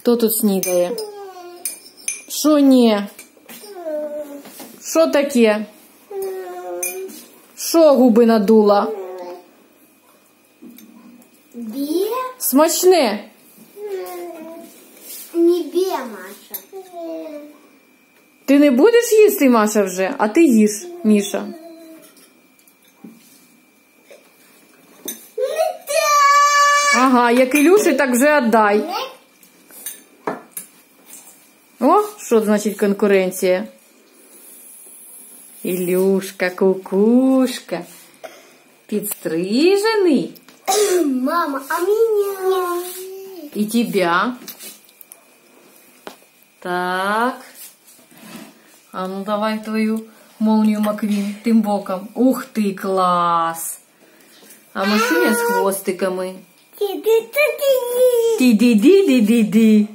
Хто тут снідає? Що ні? Що таке? Що губи надула? Бе? Смачне. Не бе, Маша. Ти не будеш їсти, Маша, вже, а ти їж, Міша. Ага, як Ілюші, так вже віддай. О, що значить конкуренція? Ілюшка, кукушка. Підстрижений. Мама, а меня? І тебя. Так. А ну давай твою молнію Маквін тим боком. Ух ти, клас! А Машуня з хвостиками. Ти-ти-ти-ти. Ті-ді-ді-ді-ді-ді.